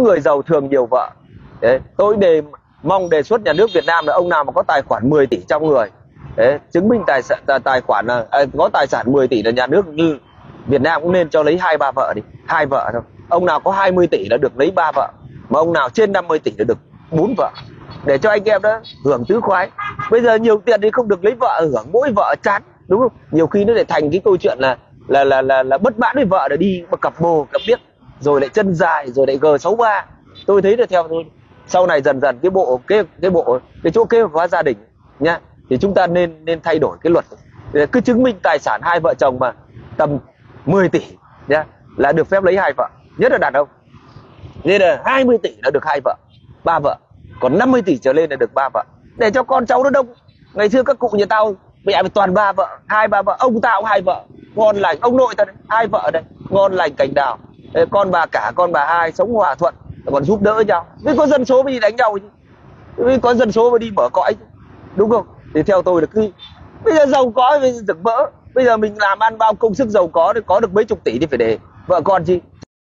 người giàu thường nhiều vợ. Đấy, tôi đề mong đề xuất nhà nước Việt Nam là ông nào mà có tài khoản 10 tỷ trong người Đấy, chứng minh tài sản tài, tài khoản là à, có tài sản 10 tỷ là nhà nước như Việt Nam cũng nên cho lấy hai ba vợ đi hai vợ thôi. Ông nào có 20 tỷ là được lấy ba vợ mà ông nào trên 50 tỷ là được bốn vợ. Để cho anh em đó hưởng tứ khoái. Bây giờ nhiều tiền thì không được lấy vợ hưởng mỗi vợ chán đúng không? Nhiều khi nó lại thành cái câu chuyện là là là là, là bất mãn với vợ để đi mà cặp bồ cặp biết rồi lại chân dài, rồi lại g 63 tôi thấy là theo tôi, sau này dần dần cái bộ, cái cái bộ, cái chỗ kế hoạch hóa gia đình nhá, thì chúng ta nên nên thay đổi cái luật. Cứ chứng minh tài sản hai vợ chồng mà tầm 10 tỷ nhá, là được phép lấy hai vợ. Nhất là đàn ông. Nên là 20 tỷ là được hai vợ, ba vợ. Còn 50 tỷ trở lên là được ba vợ. Để cho con cháu nó đông. Ngày xưa các cụ nhà tao, mẹ phải toàn ba vợ, hai ba vợ, ông tao cũng hai vợ. Ngon lành, ông nội tao đấy, hai vợ đây. Ngon lành cành đào con bà cả, con bà hai sống hòa thuận, còn giúp đỡ nhau. Với có dân số mới đi đánh nhau chứ. Với có dân số mới đi mở cõi chứ. Đúng không? Thì theo tôi là cứ bây giờ giàu có bây giờ rực mỡ. Bây giờ mình làm ăn bao công sức giàu có thì có được mấy chục tỷ thì phải để vợ con chi?